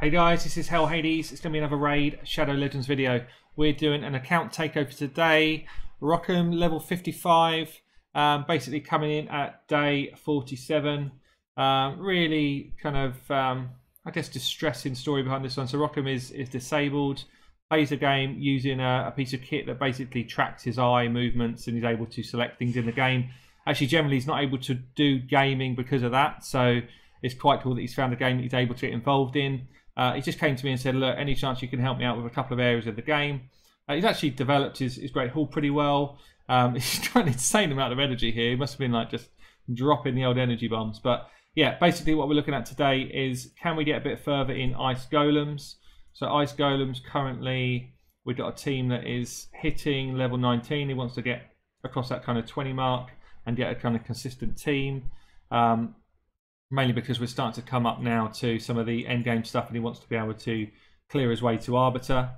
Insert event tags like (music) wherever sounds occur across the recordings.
Hey guys, this is Hell Hades. It's going to be another raid Shadow Legends video. We're doing an account takeover today. Rockham level 55, um, basically coming in at day 47. Um, really kind of, um, I guess, distressing story behind this one. So Rockham is, is disabled, plays the game using a, a piece of kit that basically tracks his eye movements and he's able to select things in the game. Actually, generally, he's not able to do gaming because of that. So it's quite cool that he's found a game that he's able to get involved in. Uh, he just came to me and said, "Look, any chance you can help me out with a couple of areas of the game?" Uh, he's actually developed his, his Great Hall pretty well. Um, (laughs) he's got an insane amount of energy here. He must have been like just dropping the old energy bombs. But yeah, basically what we're looking at today is can we get a bit further in Ice Golems? So Ice Golems currently we've got a team that is hitting level 19. He wants to get across that kind of 20 mark and get a kind of consistent team. Um, mainly because we're starting to come up now to some of the end game stuff and he wants to be able to clear his way to Arbiter.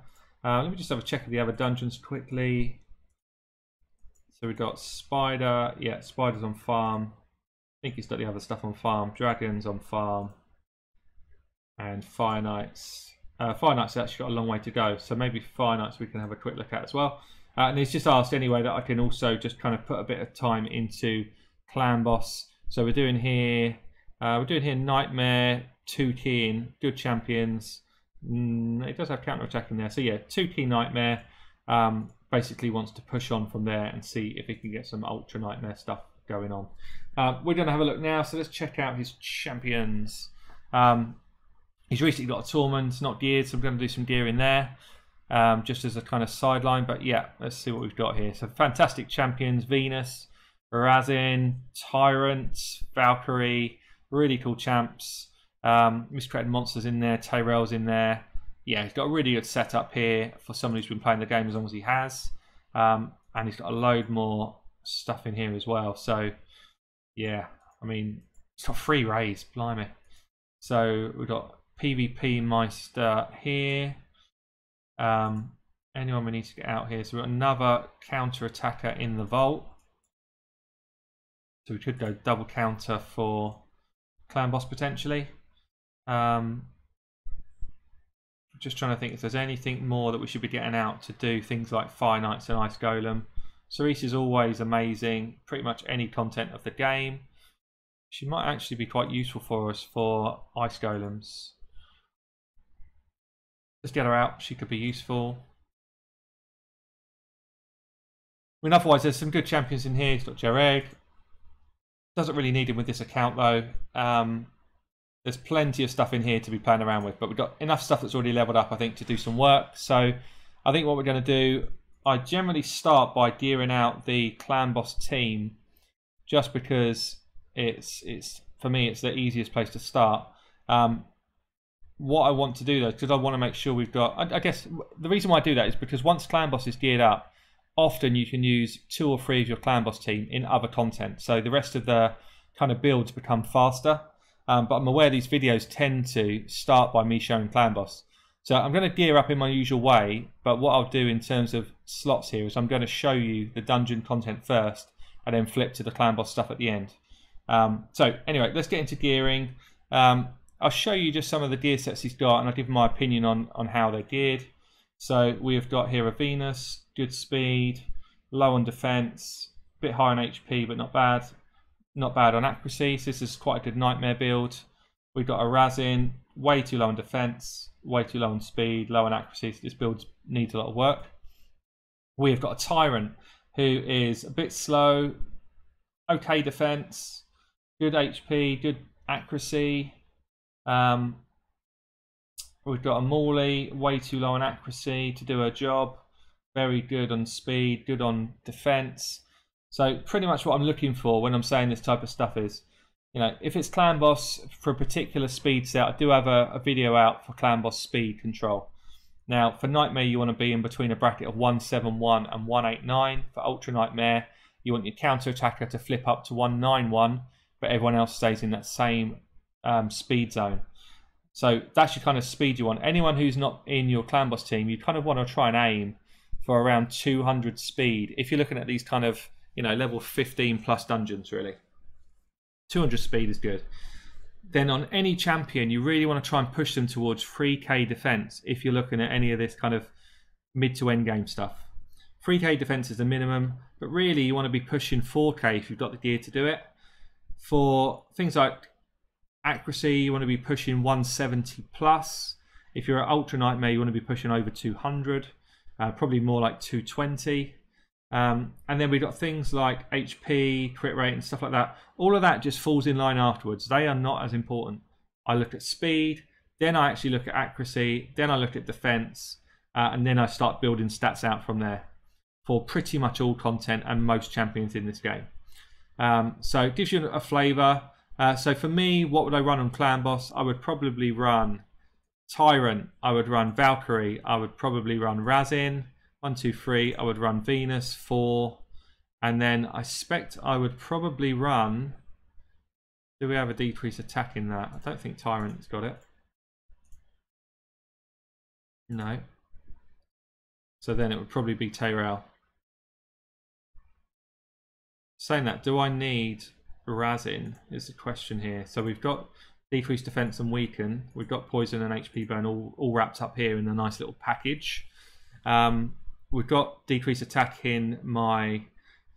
Uh, let me just have a check of the other dungeons quickly. So we've got Spider, yeah, Spider's on farm. I think he's got the other stuff on farm. Dragons on farm. And Fire Knights. Uh, Fire Knights actually got a long way to go, so maybe Fire Knights we can have a quick look at as well. Uh, and he's just asked anyway that I can also just kind of put a bit of time into Clan Boss. So we're doing here uh, we're doing here Nightmare, two key in, good champions. Mm, it does have counter attack in there. So yeah, two key Nightmare. Um, basically wants to push on from there and see if he can get some Ultra Nightmare stuff going on. Uh, we're going to have a look now. So let's check out his champions. Um, he's recently got a Tormin, not geared, so I'm going to do some gearing there. Um, just as a kind of sideline. But yeah, let's see what we've got here. So fantastic champions, Venus, Razin, Tyrant, Valkyrie, Really cool champs. Um, Miscreated Monsters in there, Tyrell's in there. Yeah, he's got a really good setup here for someone who's been playing the game as long as he has. Um, and he's got a load more stuff in here as well. So, yeah, I mean, he's got three rays, blimey. So we've got PvP Meister here. Um, anyone we need to get out here. So we've got another counter attacker in the vault. So we could go double counter for clan boss potentially. Um, just trying to think if there's anything more that we should be getting out to do things like Fire Knights and Ice Golem. Cerise is always amazing, pretty much any content of the game. She might actually be quite useful for us for Ice Golems. Let's get her out, she could be useful. I mean, otherwise, there's some good champions in here. He's got Jareg, doesn't really need him with this account though. Um, there's plenty of stuff in here to be playing around with, but we've got enough stuff that's already leveled up, I think, to do some work. So I think what we're going to do, I generally start by gearing out the clan boss team, just because it's it's for me it's the easiest place to start. Um, what I want to do though, because I want to make sure we've got. I, I guess the reason why I do that is because once clan boss is geared up, often you can use two or three of your clan boss team in other content. So the rest of the kind of builds become faster. Um, but I'm aware these videos tend to start by me showing clan boss. So I'm going to gear up in my usual way, but what I'll do in terms of slots here is I'm going to show you the dungeon content first and then flip to the clan boss stuff at the end. Um, so anyway, let's get into gearing. Um, I'll show you just some of the gear sets he's got and I'll give my opinion on, on how they're geared. So we've got here a Venus, good speed, low on defense, a bit high on HP, but not bad. Not bad on accuracy. So this is quite a good nightmare build. We've got a Razin, way too low on defense, way too low on speed, low on accuracy. So this build needs a lot of work. We've got a Tyrant who is a bit slow, okay defense, good HP, good accuracy. Um, We've got a Morley, way too low on accuracy to do her job. Very good on speed, good on defense. So pretty much what I'm looking for when I'm saying this type of stuff is, you know, if it's clan boss for a particular speed set, I do have a, a video out for clan boss speed control. Now for Nightmare, you want to be in between a bracket of 171 and 189. For Ultra Nightmare, you want your counter attacker to flip up to 191, but everyone else stays in that same um, speed zone. So that's your kind of speed you want. Anyone who's not in your clan boss team, you kind of want to try and aim for around 200 speed. If you're looking at these kind of, you know, level 15 plus dungeons, really. 200 speed is good. then on any champion, you really want to try and push them towards 3k defense if you're looking at any of this kind of mid to end game stuff. 3k defense is the minimum, but really you want to be pushing 4k if you've got the gear to do it. For things like accuracy, you want to be pushing 170 plus. If you're at Ultra Nightmare, you want to be pushing over 200, uh, probably more like 220. Um, and then we've got things like HP, crit rate, and stuff like that. All of that just falls in line afterwards. They are not as important. I look at speed, then I actually look at accuracy, then I look at defense, uh, and then I start building stats out from there for pretty much all content and most champions in this game. Um, so it gives you a flavour. Uh, so for me, what would I run on Clan Boss? I would probably run Tyrant. I would run Valkyrie. I would probably run Razin. One, two, three. I would run Venus. Four. And then I expect I would probably run... Do we have a decrease attack in that? I don't think Tyrant's got it. No. So then it would probably be Tyrell. Saying that, do I need Razin is the question here. So we've got decreased defense and weaken. We've got poison and HP burn all, all wrapped up here in a nice little package. Um, we've got decreased attack in my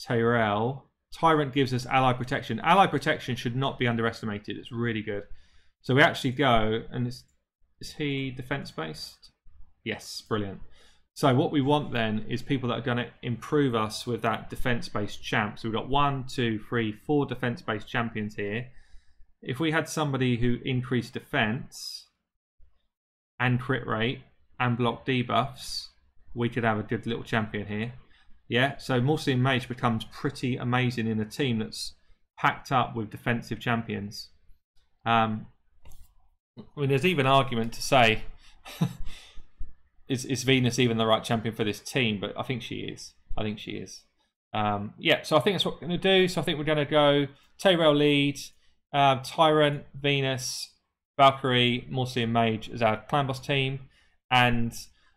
Tyrell. Tyrant gives us ally protection. Ally protection should not be underestimated. It's really good. So we actually go, and is, is he defense based? Yes, brilliant. So what we want then is people that are going to improve us with that defense-based champ. So we've got one, two, three, four defense-based champions here. If we had somebody who increased defense and crit rate and block debuffs, we could have a good little champion here. Yeah, so Mausoleum Mage becomes pretty amazing in a team that's packed up with defensive champions. Um, I mean, there's even argument to say (laughs) is is Venus even the right champion for this team? But I think she is. I think she is. Um, yeah, so I think that's what we're going to do. So I think we're going to go Tyrell lead, uh, Tyrant, Venus, Valkyrie, Mausoleum Mage as our clan boss team. And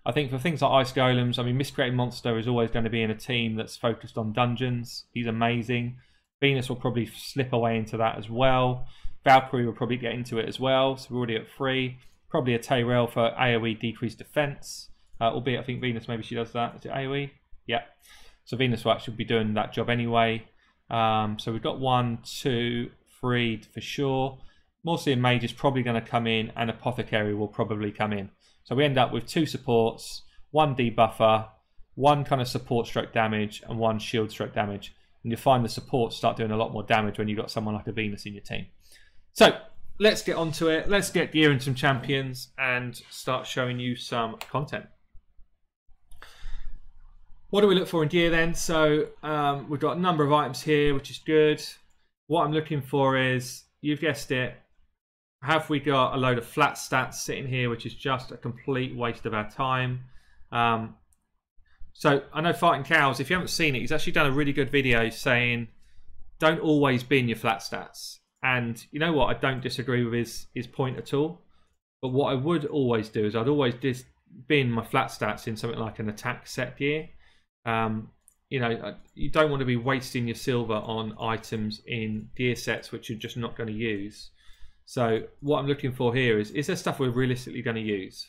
I think for things like Ice Golems, I mean, Miscreated Monster is always going to be in a team that's focused on dungeons. He's amazing. Venus will probably slip away into that as well. Valkyrie will probably get into it as well. So we're already at three. Probably a Tyrell for AoE decreased defense. Uh, albeit I think Venus maybe she does that. Is it AoE? Yeah. So Venus will actually be doing that job anyway. Um, so we've got one, two, three for sure. Mausoleum Mage is probably going to come in and Apothecary will probably come in. So we end up with two supports, one debuffer, one kind of support stroke damage, and one shield stroke damage. And you'll find the supports start doing a lot more damage when you've got someone like a Venus in your team. So let's get onto it. Let's get gear and some champions and start showing you some content. What do we look for in gear then? So um, we've got a number of items here, which is good. What I'm looking for is, you've guessed it, have we got a load of flat stats sitting here, which is just a complete waste of our time. Um, so I know Fighting Cows, if you haven't seen it, he's actually done a really good video saying don't always bin your flat stats. And you know what? I don't disagree with his his point at all. But what I would always do is I'd always dis- bin my flat stats in something like an attack set gear. Um, you know, you don't want to be wasting your silver on items in gear sets which you're just not going to use. So what I'm looking for here is is there stuff we're realistically going to use?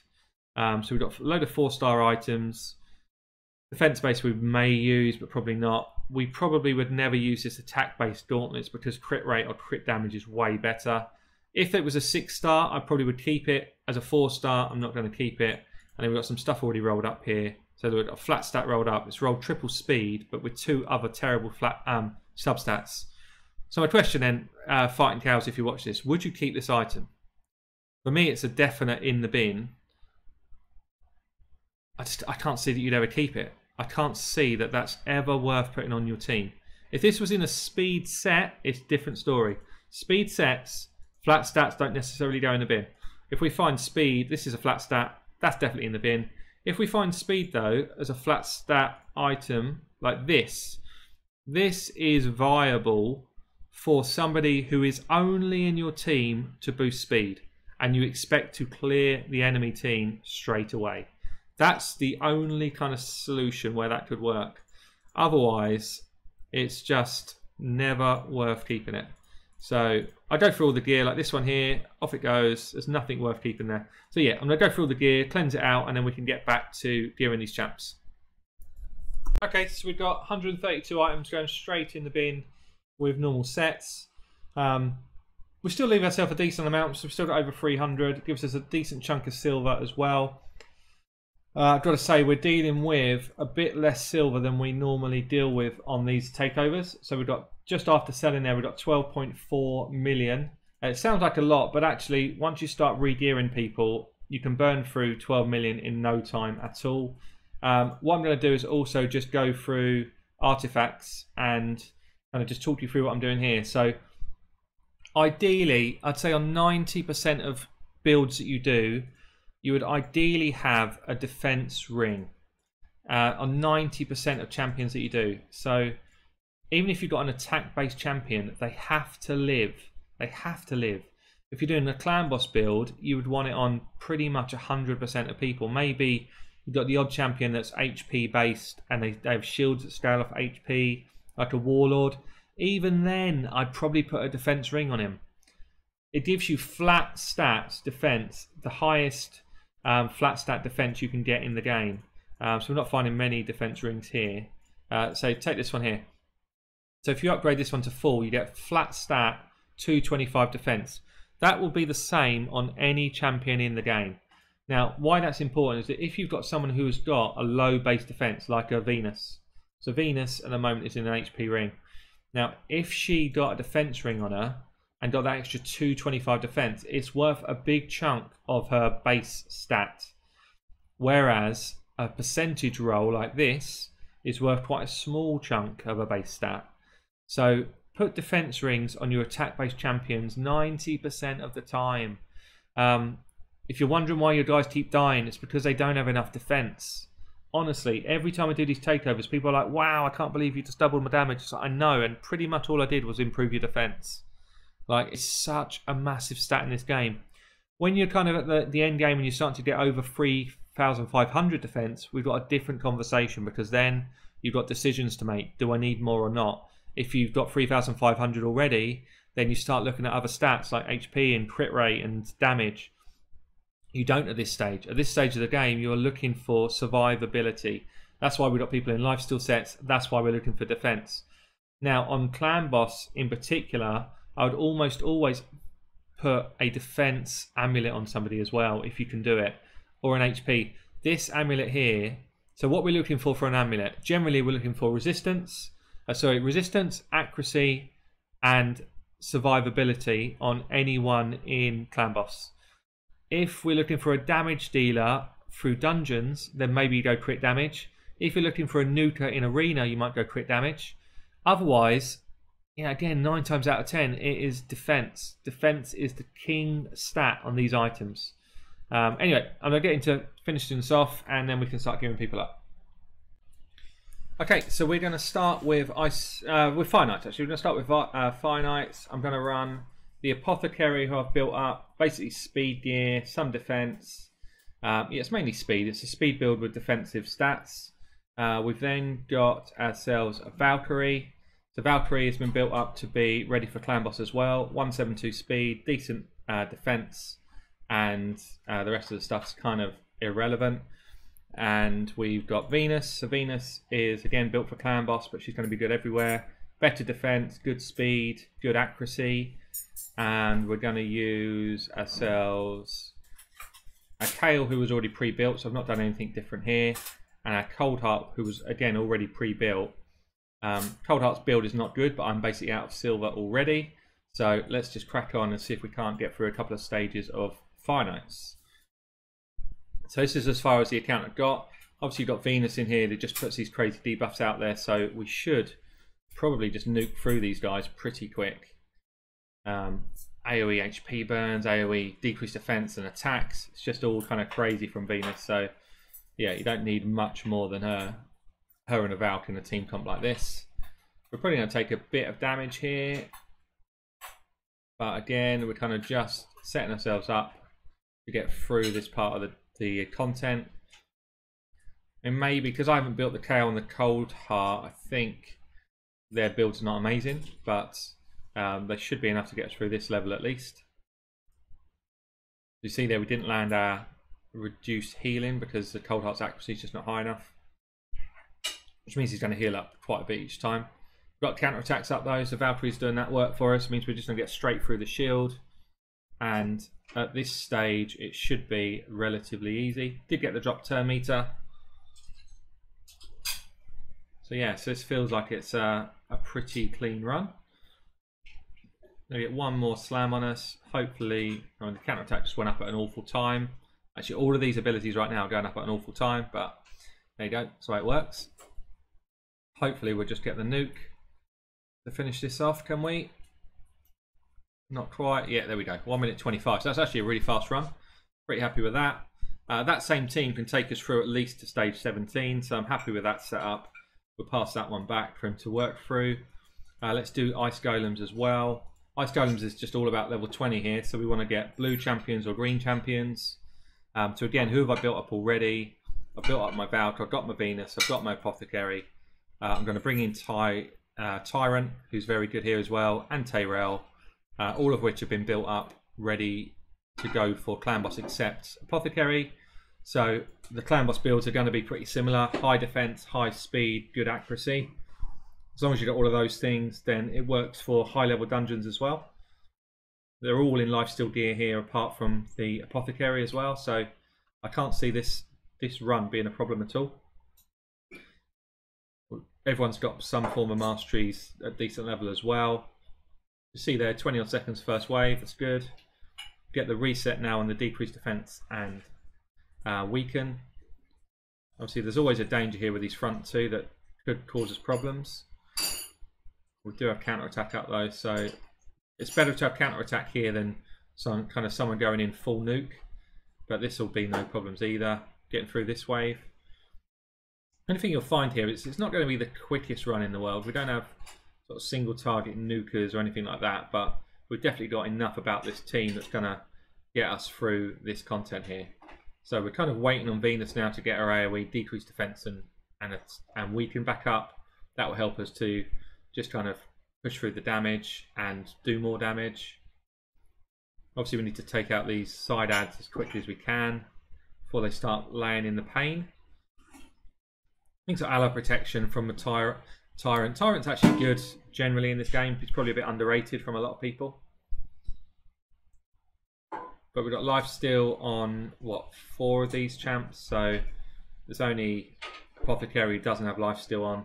Um, so we've got a load of four star Defense base we may use, but probably not we probably would never use this attack-based gauntlets because crit rate or crit damage is way better. If it was a six star, I probably would keep it. As a four star, I'm not going to keep it. And then we've got some stuff already rolled up here. So we've got a flat stat rolled up. It's rolled triple speed, but with two other terrible flat um, substats. So my question then, uh, Fighting Cows, if you watch this, would you keep this item? For me, it's a definite in the bin. I just I can't see that you'd ever keep it. I can't see that that's ever worth putting on your team. If this was in a speed set, it's a different story. Speed sets, flat stats don't necessarily go in the bin. If we find speed, this is a flat stat, that's definitely in the bin. If we find speed though as a flat stat item like this, this is viable for somebody who is only in your team to boost speed and you expect to clear the enemy team straight away. That's the only kind of solution where that could work. Otherwise, it's just never worth keeping it. So I go through all the gear like this one here, off it goes. There's nothing worth keeping there. So yeah, I'm gonna go through all the gear, cleanse it out, and then we can get back to gearing these chaps. Okay, so we've got 132 items going straight in the bin with normal sets. Um, we still leave ourselves a decent amount, so we've still got over 300. It gives us a decent chunk of silver as well. Uh, I've got to say, we're dealing with a bit less silver than we normally deal with on these takeovers. So we've got just after selling there, we've got 12.4 million. it sounds like a lot, but actually, once you start re-gearing people, you can burn through 12 million in no time at all. Um, what I'm going to do is also just go through artifacts and kind of just talk you through what I'm doing here. So ideally, I'd say on 90% of builds that you do, you would ideally have a defense ring uh, on 90% of champions that you do. So even if you've got an attack based champion, they have to live. They have to live. If you're doing a clan boss build, you would want it on pretty much 100% of people. Maybe you've got the odd champion that's HP based and they, they have shields that scale off HP, like a warlord. Even then, I'd probably put a defense ring on him. It gives you flat stats defense, the highest um, flat stat defense you can get in the game. Um, so we're not finding many defense rings here. Uh, so take this one here. So if you upgrade this one to full, you get flat stat 225 defense. That will be the same on any champion in the game. Now, why that's important is that if you've got someone who has got a low base defense, like a Venus, so Venus at the moment is in an HP ring. Now, if she got a defense ring on her, and got that extra 225 defense, it's worth a big chunk of her base stat. Whereas a percentage roll like this is worth quite a small chunk of a base stat. So put defense rings on your attack based champions 90% of the time. Um, if you're wondering why your guys keep dying, it's because they don't have enough defense. Honestly, every time I do these takeovers, people are like, wow, I can't believe you just doubled my damage. So I know, and pretty much all I did was improve your defense. Like it's such a massive stat in this game. When you're kind of at the, the end game and you start to get over 3,500 defense, we've got a different conversation because then you've got decisions to make. Do I need more or not? If you've got 3,500 already, then you start looking at other stats like HP and crit rate and damage. You don't at this stage. At this stage of the game, you're looking for survivability. That's why we've got people in lifesteal sets. That's why we're looking for defense. Now, on Clan Boss in particular, I would almost always put a defense amulet on somebody as well if you can do it, or an HP. This amulet here. So what we're looking for for an amulet? Generally, we're looking for resistance. Uh, sorry, resistance, accuracy, and survivability on anyone in Clan Boss. If we're looking for a damage dealer through dungeons, then maybe you go crit damage. If you're looking for a nuker in arena, you might go crit damage. Otherwise, yeah, again, nine times out of ten, it is defense. Defense is the king stat on these items. Um, anyway, I'm going to get into finishing this off and then we can start giving people up. Okay, so we're going to start with ice uh, with Fire Knights. actually. We're going to start with uh, Fire I'm going to run the Apothecary who I've built up. Basically speed gear, some defense. Um, yeah, it's mainly speed. It's a speed build with defensive stats. Uh, we've then got ourselves a Valkyrie. The Valkyrie has been built up to be ready for clan boss as well. 172 speed, decent uh, defense, and uh, the rest of the stuff's kind of irrelevant. And we've got Venus. So Venus is again built for clan boss, but she's going to be good everywhere. Better defense, good speed, good accuracy. And we're going to use ourselves a Kael who was already pre-built, so I've not done anything different here. And a Cold Heart who was again already pre-built. Um, Cold Heart's build is not good, but I'm basically out of silver already. So let's just crack on and see if we can't get through a couple of stages of Knights. So this is as far as the account I've got. Obviously you've got Venus in here that just puts these crazy debuffs out there, so we should probably just nuke through these guys pretty quick. Um, AoE HP burns, AoE decreased defense and attacks. It's just all kind of crazy from Venus, so yeah, you don't need much more than her her and a Valk in a team comp like this. We're probably going to take a bit of damage here. But again, we're kind of just setting ourselves up to get through this part of the, the content. And maybe, because I haven't built the Kael and the Cold Heart, I think their builds are not amazing. But Um, they should be enough to get through this level at least. You see there, we didn't land our reduced healing because the Cold Heart's accuracy is just not high enough. Which means he's going to heal up quite a bit each time. We've got counter attacks up though, so Valkyrie's doing that work for us. It means we're just going to get straight through the shield. And at this stage, it should be relatively easy. Did get the drop turn meter. So yeah, so this feels like it's a, a pretty clean run. Gonna get one more slam on us. Hopefully, I mean, the counter attack just went up at an awful time. Actually, all of these abilities right now are going up at an awful time, but there you go. That's the way it works. Hopefully, we'll just get the nuke to finish this off, can we? Not quite. Yeah, there we go. 1 minute 25. So that's actually a really fast run. Pretty happy with that. Uh, that same team can take us through at least to stage 17, so I'm happy with that setup. We'll pass that one back for him to work through. Uh, let's do Ice Golems as well. Ice Golems is just all about level 20 here, so we want to get blue champions or green champions. Um, so again, who have I built up already? I've built up my Valk, I've got my Venus, I've got my Apothecary. Uh, I'm going to bring in Ty, uh, Tyrant, who's very good here as well, and Tyrell, uh, all of which have been built up ready to go for Clan Boss except Apothecary. So the Clan Boss builds are going to be pretty similar. High defense, high speed, good accuracy. As long as you got all of those things, then it works for high level dungeons as well. They're all in lifesteal gear here apart from the Apothecary as well. So I can't see this, this run being a problem at all everyone's got some form of masteries at decent level as well. You see there, 20 odd seconds first wave, that's good. Get the reset now on the decreased defense and uh, weaken. Obviously, there's always a danger here with these front two that could cause us problems. We do have counter attack up though, so it's better to have counter attack here than some kind of someone going in full nuke. But this will be no problems either. Getting through this wave. Only thing you'll find here is it's not going to be the quickest run in the world. We don't have sort of single target nukers or anything like that, but we've definitely got enough about this team that's going to get us through this content here. So we're kind of waiting on Venus now to get our AoE, decrease defense and and and weaken back up. That will help us to just kind of push through the damage and do more damage. Obviously, we need to take out these side ads as quickly as we can before they start laying in the pain. Things like ally protection from a tyr tyrant. Tyrant's actually good generally in this game. It's probably a bit underrated from a lot of people. But we've got life steal on what four of these champs, so there's only Apothecary doesn't have life steal on.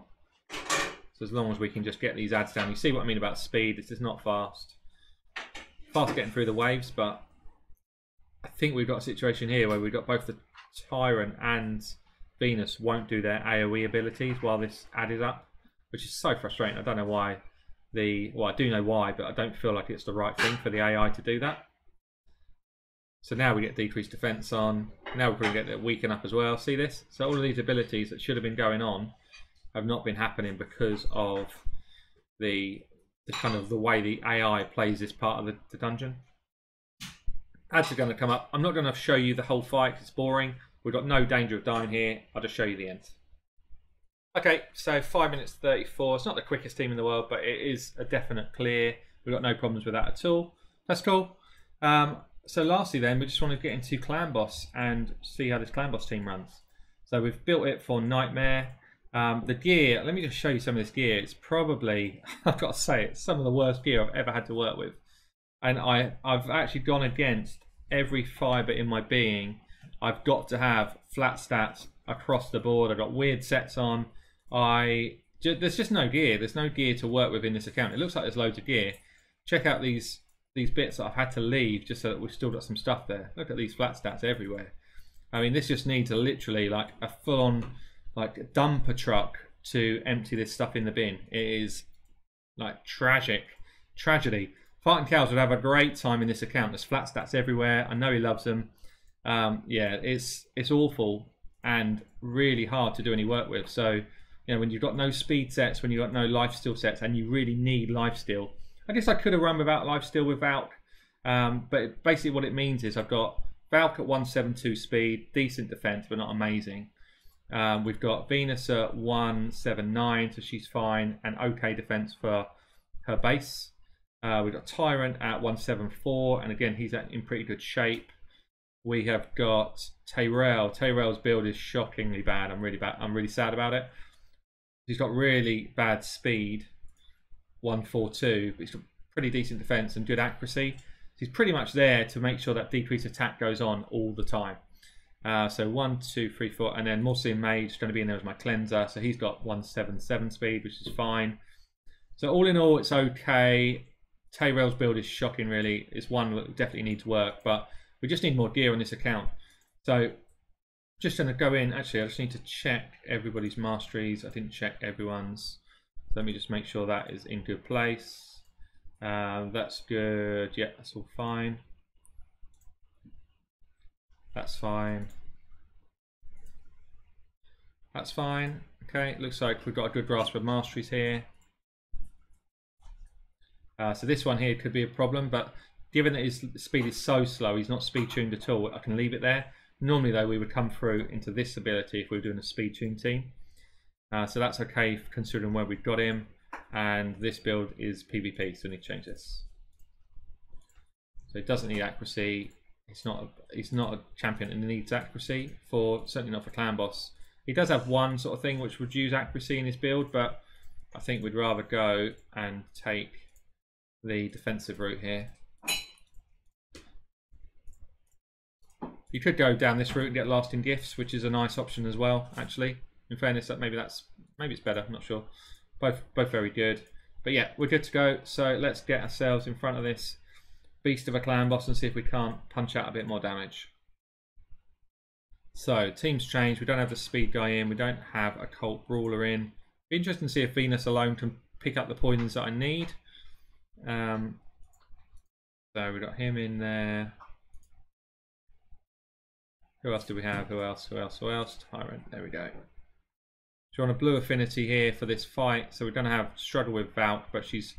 So as long as we can just get these ads down, you see what I mean about speed. This is not fast. Fast getting through the waves, but I think we've got a situation here where we've got both the Tyrant and Venus won't do their AoE abilities while this ad is up, which is so frustrating. I don't know why the well, I do know why, but I don't feel like it's the right thing for the AI to do that. So now we get decreased defense on. Now we're going to get the weaken up as well. See this? So all of these abilities that should have been going on have not been happening because of the the kind of the way the AI plays this part of the, the dungeon. Ads are going to come up. I'm not going to show you the whole fight. It's boring. We've got no danger of dying here. I'll just show you the end. Okay, so 5 minutes 34. It's not the quickest team in the world, but it is a definite clear. We've got no problems with that at all. That's cool. Um, so lastly then, we just want to get into Clan Boss and see how this Clan Boss team runs. So we've built it for Nightmare. Um, the gear, let me just show you some of this gear. It's probably, (laughs) I've got to say, it's some of the worst gear I've ever had to work with. And I, I've actually gone against every fibre in my being I've got to have flat stats across the board. I've got weird sets on. I there's just no gear. There's no gear to work with in this account. It looks like there's loads of gear. Check out these these bits that I've had to leave just so that we've still got some stuff there. Look at these flat stats everywhere. I mean, this just needs a literally like a full-on like dumper truck to empty this stuff in the bin. It is like tragic, tragedy. Farting Cows would have a great time in this account. There's flat stats everywhere. I know he loves them um, yeah, it's it's awful and really hard to do any work with. So, you know, when you've got no speed sets, when you've got no life steal sets, and you really need life steal. I guess I could have run without life steal without, um, but basically what it means is I've got Valk at 172 speed, decent defense, but not amazing. Um, we've got Venus at 179, so she's fine, and okay defense for her base. Uh, we've got Tyrant at 174, and again, he's in pretty good shape. We have got Tyrell. Tyrell's build is shockingly bad. I'm really bad. I'm really sad about it. He's got really bad speed, 142, but he's got pretty decent defense and good accuracy. He's pretty much there to make sure that decrease attack goes on all the time. Uh, so one, two, three, four, and then Mausoleum Mage going to be in there as my cleanser. So he's got 177 speed, which is fine. So all in all, it's okay. Tyrell's build is shocking, really. It's one that definitely needs work, but we just need more gear on this account. So just going to go in. Actually, I just need to check everybody's masteries. I didn't check everyone's. So let me just make sure that is in good place. Uh, that's good. Yeah, that's all fine. That's fine. That's fine. Okay, looks like we've got a good grasp of masteries here. Uh, so this one here could be a problem, but given that his speed is so slow, he's not speed tuned at all, I can leave it there. Normally though, we would come through into this ability if we were doing a speed tune team. Uh, so that's okay considering where we've got him. And this build is PvP, so we need to change this. So it doesn't need accuracy. It's not a, he's not a champion and needs accuracy for certainly not for clan boss. He does have one sort of thing which would use accuracy in his build, but I think we'd rather go and take the defensive route here. You could go down this route and get lasting gifts, which is a nice option as well. Actually, in fairness, that maybe that's maybe it's better. I'm not sure. Both both very good. But yeah, we're good to go. So let's get ourselves in front of this beast of a clan boss and see if we can't punch out a bit more damage. So teams change. We don't have the speed guy in. We don't have a cult brawler in. Be interesting to see if Venus alone can pick up the poisons that I need. Um, so we got him in there. Who else do we have? Who else? Who else? Who else? Tyrant. There we go. So on a blue affinity here for this fight. So we're going to have struggle with Valk, but she's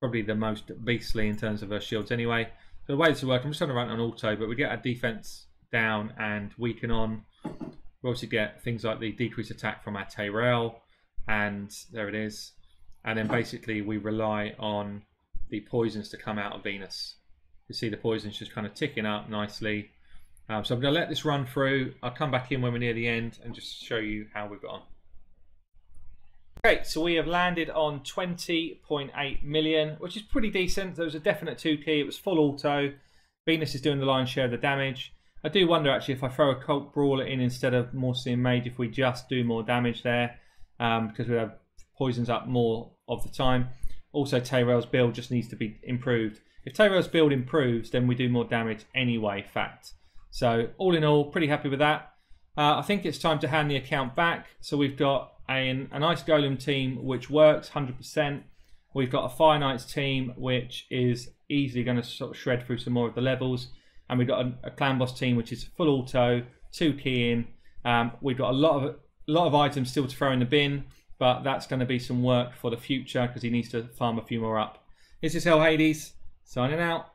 probably the most beastly in terms of her shields anyway. So the way this works, I'm just going to run on auto, but we get our defense down and weaken on. We also get things like the decreased attack from our Tyrell, and there it is. And then basically we rely on the poisons to come out of Venus. You see the poisons just kind of ticking up nicely. Um, so I'm going to let this run through. I'll come back in when we're near the end and just show you how we've got on. Okay, so we have landed on 20.8 million, which is pretty decent. There was a definite 2 key. It was full auto. Venus is doing the lion's share of the damage. I do wonder actually if I throw a Cult Brawler in instead of Mausoleum Mage, if we just do more damage there, um, because we have poisons up more of the time. Also, Tyrell's build just needs to be improved. If Tyrell's build improves, then we do more damage anyway, fact. So all in all, pretty happy with that. Uh, I think it's time to hand the account back. So we've got a, a nice Golem team which works 100%. We've got a Fire Knights team which is easily going to sort of shred through some more of the levels. And we've got a, a Clan Boss team which is full auto, two key in. Um, we've got a lot of a lot of items still to throw in the bin, but that's going to be some work for the future because he needs to farm a few more up. This is Hell Hades, signing out.